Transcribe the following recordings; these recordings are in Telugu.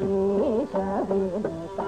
一자비 에.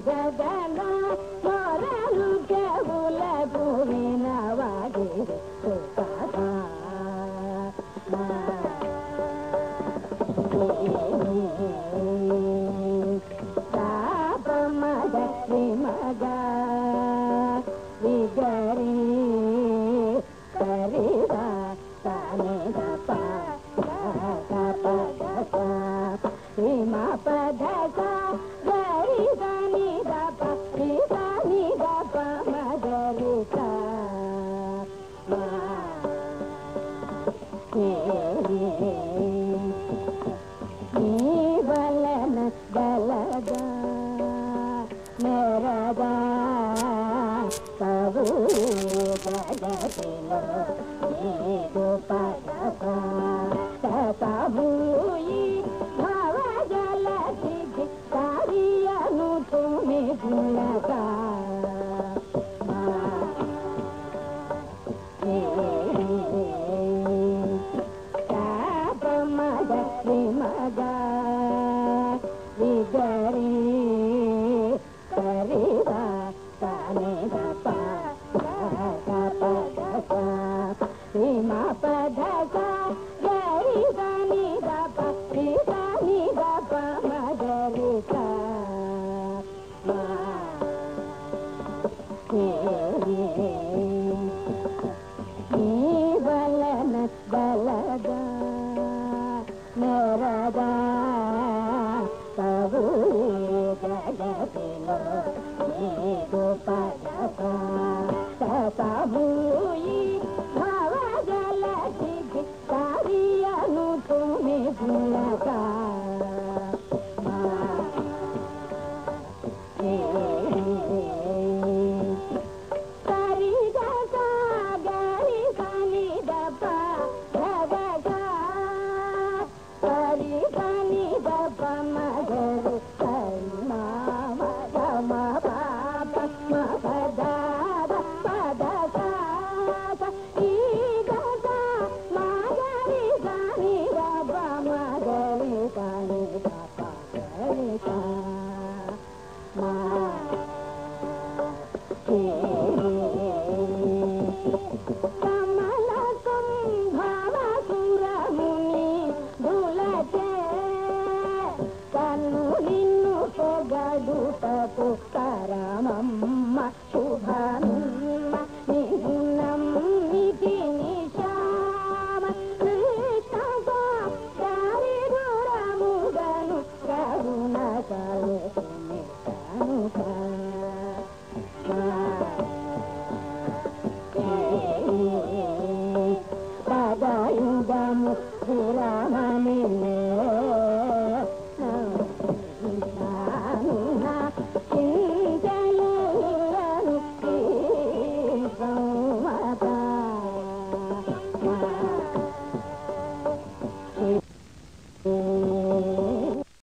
ग 嗯。మెరగా తప్పు కారామమ్మ